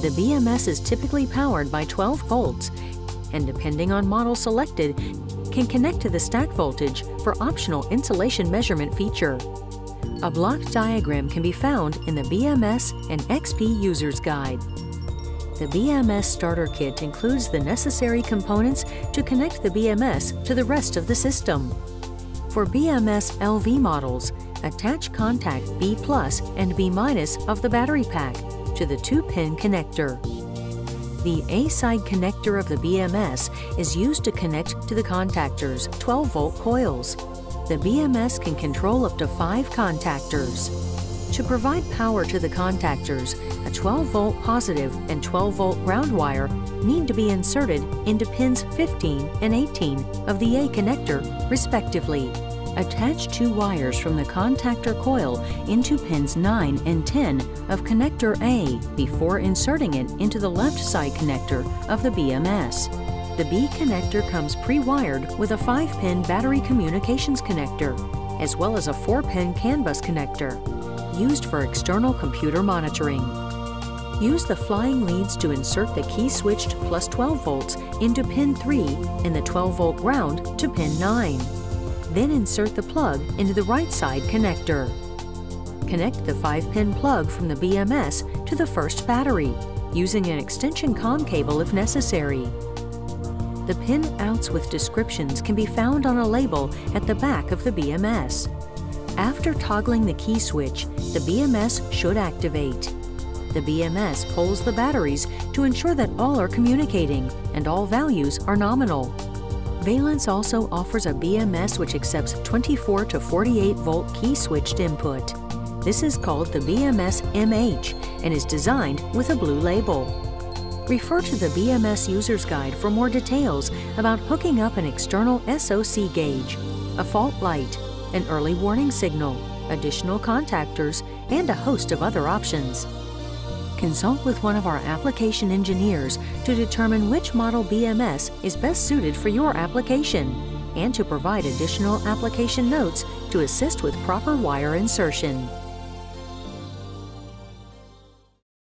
The BMS is typically powered by 12 volts and depending on model selected, can connect to the stack voltage for optional insulation measurement feature. A block diagram can be found in the BMS and XP User's Guide. The BMS Starter Kit includes the necessary components to connect the BMS to the rest of the system. For BMS LV models, attach contact B plus and B minus of the battery pack to the 2-pin connector. The A-side connector of the BMS is used to connect to the contactor's 12-volt coils. The BMS can control up to five contactors. To provide power to the contactors, a 12-volt positive and 12-volt ground wire need to be inserted into pins 15 and 18 of the A connector, respectively. Attach two wires from the contactor coil into pins 9 and 10 of connector A before inserting it into the left side connector of the BMS. The B connector comes pre-wired with a 5-pin battery communications connector, as well as a 4-pin CAN bus connector, used for external computer monitoring. Use the flying leads to insert the key switched plus 12 volts into pin 3 and the 12 volt ground to pin 9. Then insert the plug into the right side connector. Connect the 5-pin plug from the BMS to the first battery, using an extension COM cable if necessary. The pin outs with descriptions can be found on a label at the back of the BMS. After toggling the key switch, the BMS should activate. The BMS pulls the batteries to ensure that all are communicating and all values are nominal. Valence also offers a BMS which accepts 24 to 48 volt key switched input. This is called the BMS MH and is designed with a blue label. Refer to the BMS User's Guide for more details about hooking up an external SOC gauge, a fault light, an early warning signal, additional contactors, and a host of other options. Consult with one of our application engineers to determine which model BMS is best suited for your application and to provide additional application notes to assist with proper wire insertion.